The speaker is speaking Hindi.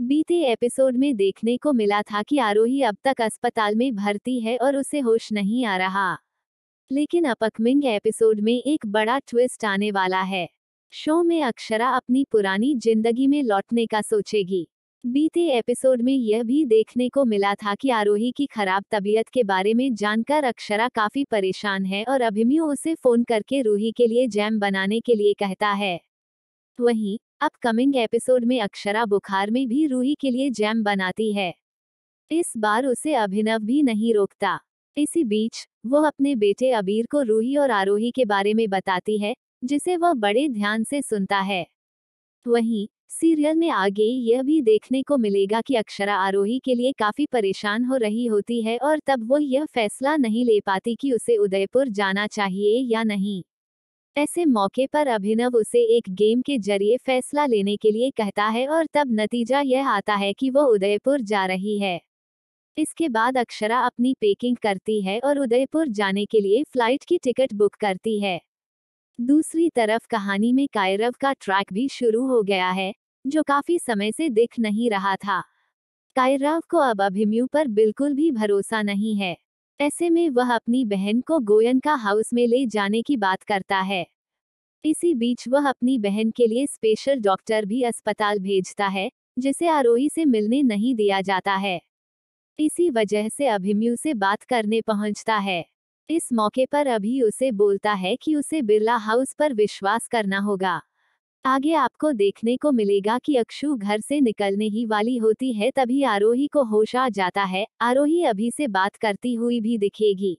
बीते एपिसोड में देखने को मिला था कि आरोही अब तक अस्पताल में भर्ती है और उसे होश नहीं आ रहा। लेकिन अपकमिंग एपिसोड में एक बड़ा ट्विस्ट आने वाला है। शो में अक्षरा अपनी पुरानी ज़िंदगी में लौटने का सोचेगी। बीते एपिसोड में यह भी देखने को मिला था कि आरोही की खराब तबीयत के बारे में जानकर अक्षरा काफ़ी परेशान है और अभिमन्यु उसे फ़ोन करके रूही के लिए जैम बनाने के लिए कहता है। वहीं अपकमिंग एपिसोड में अक्षरा बुखार में भी रूही के लिए जैम बनाती है। इस बार उसे अभिनव भी नहीं रोकता। इसी बीच, वो अपने बेटे अबीर को रूही और आरोही के बारे में बताती है, जिसे वह बड़े ध्यान से सुनता है। वहीं, सीरियल में आगे यह भी देखने को मिलेगा कि अक्षरा आरोही के लिए काफ़ी परेशान हो रही होती है और तब वो यह फैसला नहीं ले पाती कि उसे उदयपुर जाना चाहिए या नहीं। ऐसे मौके पर अभिनव उसे एक गेम के ज़रिए फैसला लेने के लिए कहता है और तब नतीजा यह आता है कि वो उदयपुर जा रही है। इसके बाद अक्षरा अपनी पैकिंग करती है और उदयपुर जाने के लिए फ़्लाइट की टिकट बुक करती है। दूसरी तरफ़ कहानी में कायरव का ट्रैक भी शुरू हो गया है, जो काफ़ी समय से दिख नहीं रहा था। कायरव को अब अभिमन्यु पर बिल्कुल भी भरोसा नहीं है। ऐसे में वह अपनी बहन को गोयन का हाउस में ले जाने की बात करता है। इसी बीच वह अपनी बहन के लिए स्पेशल डॉक्टर भी अस्पताल भेजता है, जिसे आरोही से मिलने नहीं दिया जाता है। इसी वजह से अभिमन्यु से बात करने पहुँचता है। इस मौके पर अभी उसे बोलता है कि उसे बिरला हाउस पर विश्वास करना होगा। आगे आपको देखने को मिलेगा कि अक्षु घर से निकलने ही वाली होती है तभी आरोही को होश आ जाता है। आरोही अभी से बात करती हुई भी दिखेगी।